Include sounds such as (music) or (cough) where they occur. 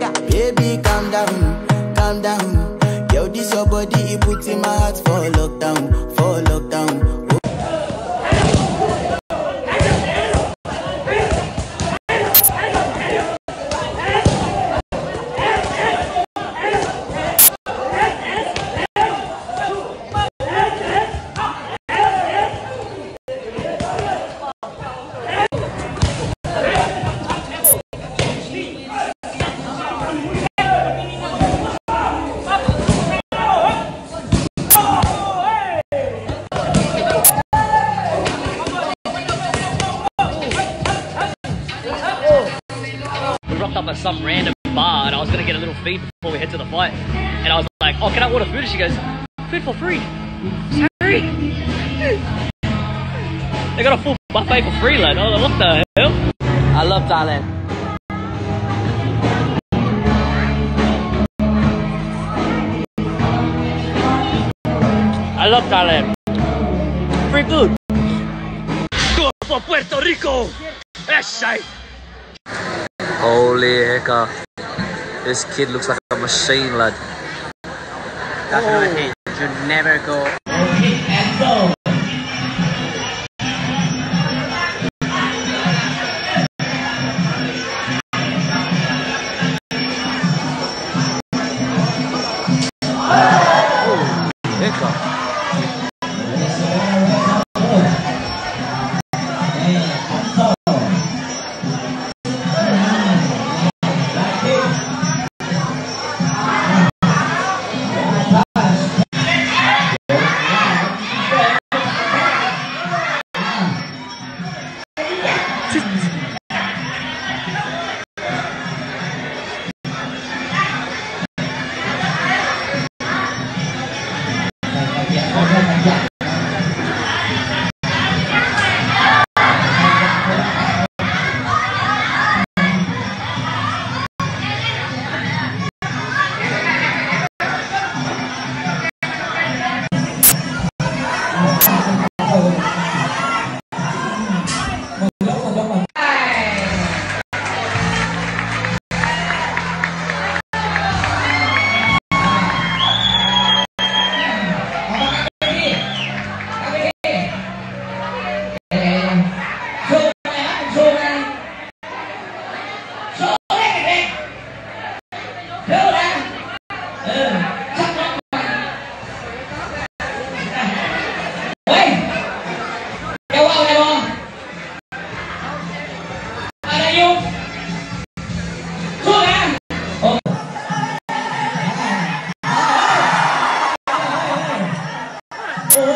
Baby, calm down, calm down. Yo, this your body, it puts in my heart for lockdown, for lockdown. We rocked up at some random bar and I was gonna get a little feed before we head to the fight. And I was like, oh, can I order food? And she goes, food for free. Sorry. (laughs) they got a full buffet for free, lad. I was what the hell? I love Thailand. I love Thailand. Free food. Go for Puerto Rico. Esa. Holy hecka. This kid looks like a machine, lad. That's thing. You never go